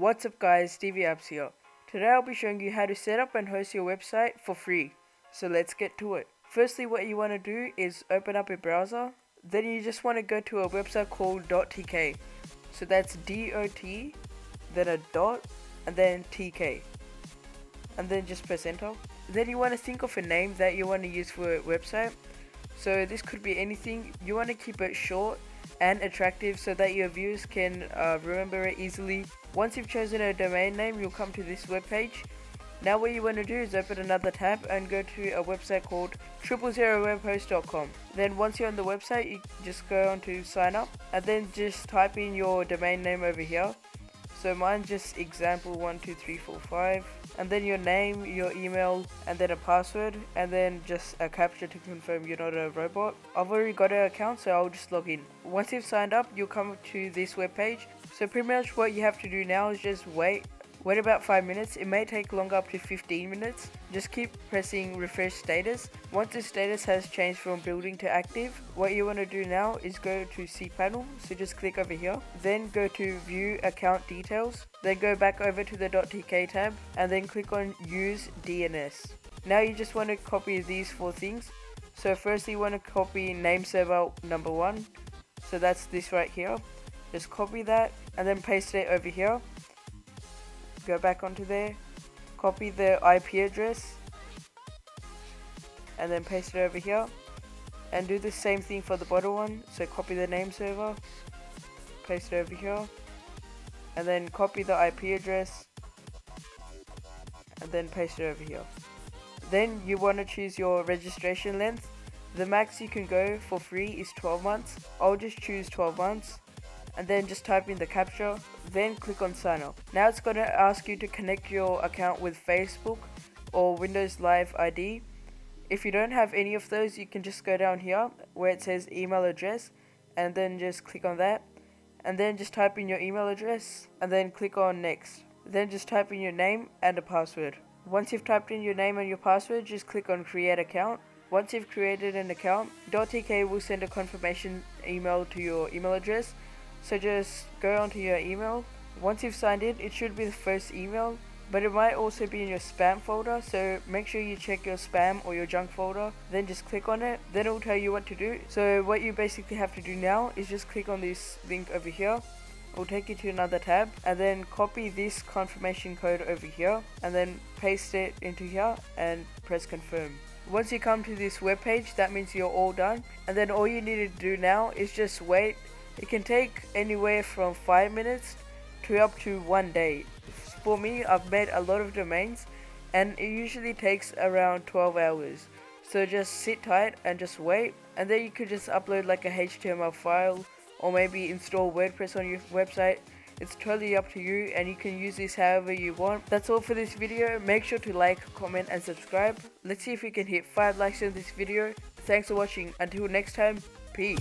What's up guys, DvApps here. Today I'll be showing you how to set up and host your website for free. So let's get to it. Firstly what you want to do is open up a browser. Then you just want to go to a website called .tk. So that's D-O-T, then a dot, and then TK. And then just press enter. Then you want to think of a name that you want to use for a website. So this could be anything. You want to keep it short and attractive so that your viewers can uh, remember it easily. Once you've chosen a domain name, you'll come to this web page. Now what you want to do is open another tab and go to a website called triplezerowebhost.com. Then once you're on the website, you just go on to sign up and then just type in your domain name over here. So mine just example 12345 and then your name, your email and then a password and then just a captcha to confirm you're not a robot. I've already got an account so I'll just log in. Once you've signed up you'll come to this webpage. So pretty much what you have to do now is just wait Wait about 5 minutes, it may take longer up to 15 minutes. Just keep pressing refresh status. Once the status has changed from building to active, what you want to do now is go to cPanel, so just click over here. Then go to view account details, then go back over to the .tk tab, and then click on use DNS. Now you just want to copy these four things. So firstly you want to copy name server number one, so that's this right here. Just copy that and then paste it over here go back onto there, copy the IP address, and then paste it over here. And do the same thing for the bottom one. So copy the name server, paste it over here, and then copy the IP address, and then paste it over here. Then you want to choose your registration length. The max you can go for free is 12 months. I'll just choose 12 months and then just type in the captcha, then click on sign up. Now it's going to ask you to connect your account with Facebook or Windows Live ID. If you don't have any of those, you can just go down here where it says email address and then just click on that and then just type in your email address and then click on next. Then just type in your name and a password. Once you've typed in your name and your password, just click on create account. Once you've created an account, .tk will send a confirmation email to your email address so just go onto your email. Once you've signed in, it should be the first email, but it might also be in your spam folder. So make sure you check your spam or your junk folder. Then just click on it. Then it will tell you what to do. So what you basically have to do now is just click on this link over here. It will take you to another tab and then copy this confirmation code over here and then paste it into here and press confirm. Once you come to this web page, that means you're all done. And then all you need to do now is just wait it can take anywhere from 5 minutes to up to 1 day. For me, I've made a lot of domains and it usually takes around 12 hours. So just sit tight and just wait and then you could just upload like a HTML file or maybe install WordPress on your website. It's totally up to you and you can use this however you want. That's all for this video. Make sure to like, comment and subscribe. Let's see if we can hit 5 likes in this video. Thanks for watching. Until next time, peace.